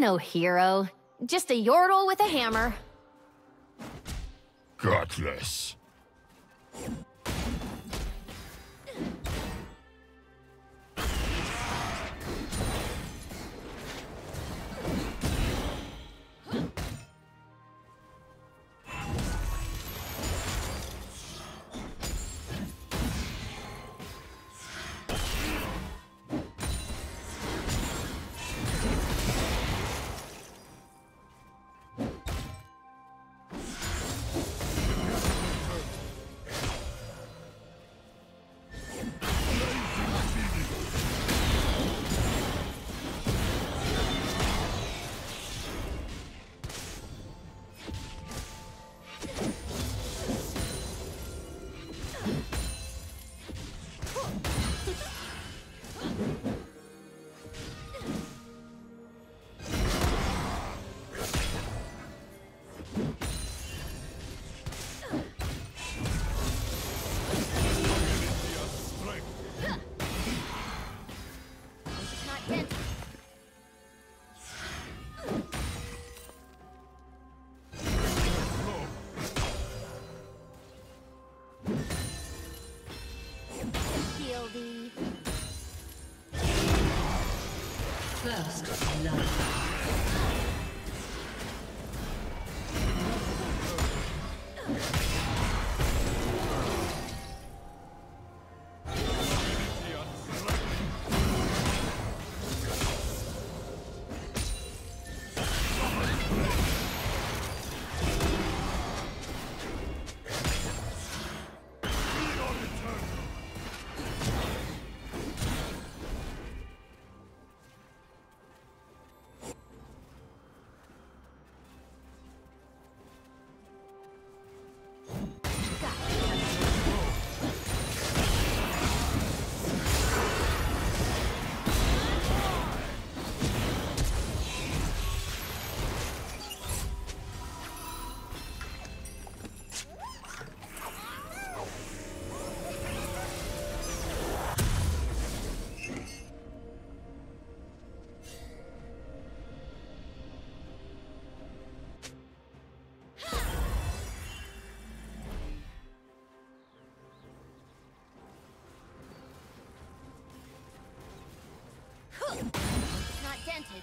No hero. Just a yordle with a hammer. Gutless. First love. Not dented.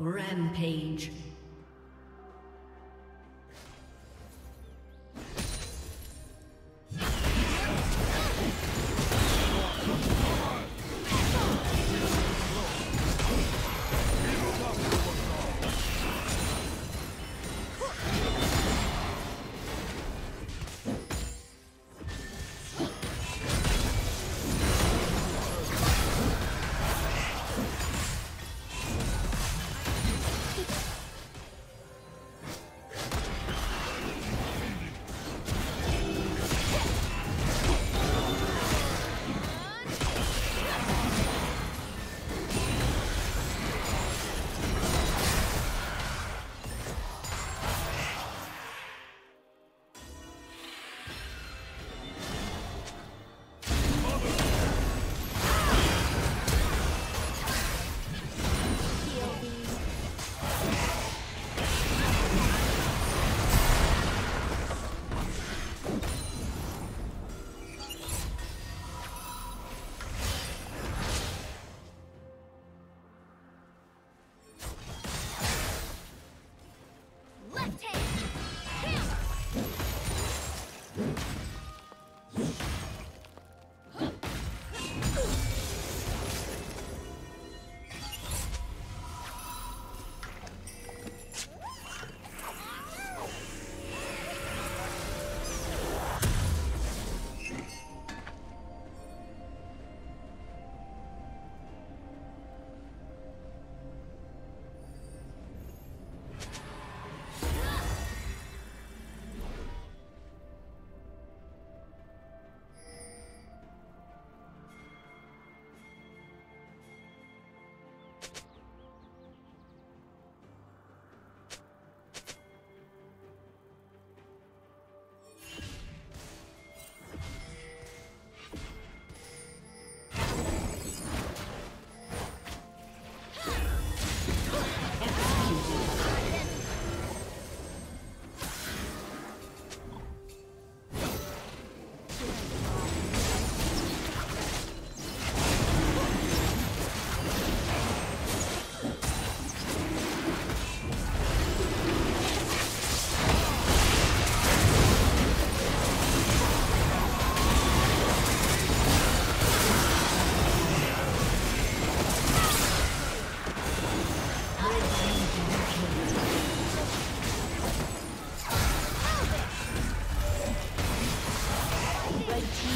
Rampage.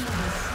Killing.